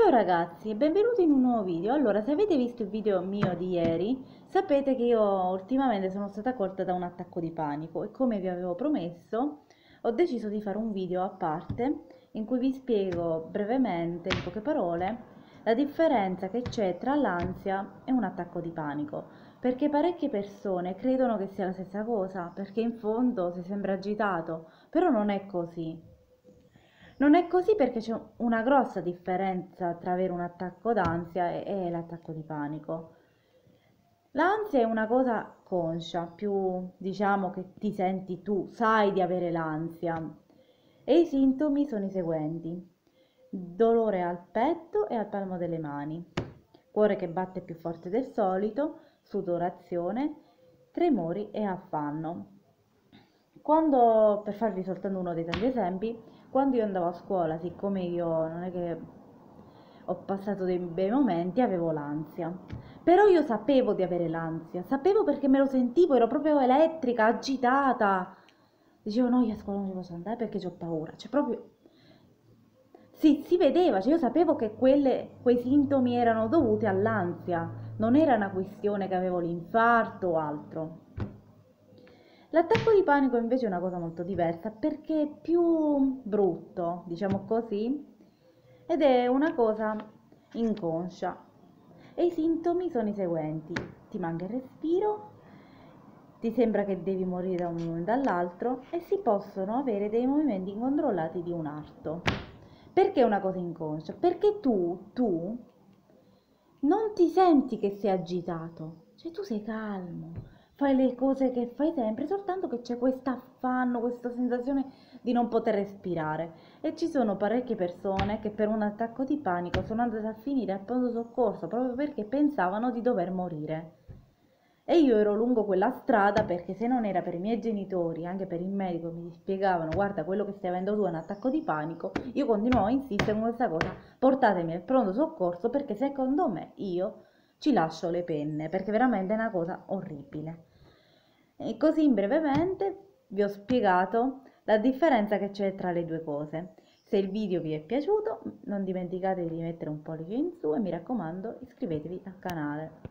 Ciao ragazzi e benvenuti in un nuovo video. Allora, se avete visto il video mio di ieri, sapete che io ultimamente sono stata colta da un attacco di panico e come vi avevo promesso, ho deciso di fare un video a parte in cui vi spiego brevemente, in poche parole, la differenza che c'è tra l'ansia e un attacco di panico, perché parecchie persone credono che sia la stessa cosa, perché in fondo si sembra agitato, però non è così. Non è così perché c'è una grossa differenza tra avere un attacco d'ansia e, e l'attacco di panico. L'ansia è una cosa conscia, più diciamo che ti senti tu, sai di avere l'ansia. E i sintomi sono i seguenti. Dolore al petto e al palmo delle mani, cuore che batte più forte del solito, sudorazione, tremori e affanno. Quando, per farvi soltanto uno dei tanti esempi, quando io andavo a scuola, siccome io non è che ho passato dei bei momenti, avevo l'ansia. Però io sapevo di avere l'ansia, sapevo perché me lo sentivo, ero proprio elettrica, agitata. Dicevo no, io a scuola non ci posso andare perché ho paura. Cioè proprio... Sì, si vedeva, cioè io sapevo che quelle, quei sintomi erano dovuti all'ansia, non era una questione che avevo l'infarto o altro. L'attacco di panico invece è una cosa molto diversa perché è più brutto, diciamo così, ed è una cosa inconscia. E i sintomi sono i seguenti: ti manca il respiro, ti sembra che devi morire da un momento all'altro e si possono avere dei movimenti incontrollati di un arto. Perché è una cosa inconscia? Perché tu, tu non ti senti che sei agitato, cioè tu sei calmo, fai le cose che fai sempre, soltanto che c'è questo affanno, questa sensazione di non poter respirare. E ci sono parecchie persone che per un attacco di panico sono andate a finire al pronto soccorso proprio perché pensavano di dover morire. E io ero lungo quella strada perché se non era per i miei genitori, anche per il medico, mi spiegavano guarda quello che stai avendo tu è un attacco di panico, io continuavo a insistere con questa cosa, portatemi al pronto soccorso perché secondo me io ci lascio le penne perché veramente è una cosa orribile. E così brevemente vi ho spiegato la differenza che c'è tra le due cose. Se il video vi è piaciuto non dimenticate di mettere un pollice in su e mi raccomando iscrivetevi al canale.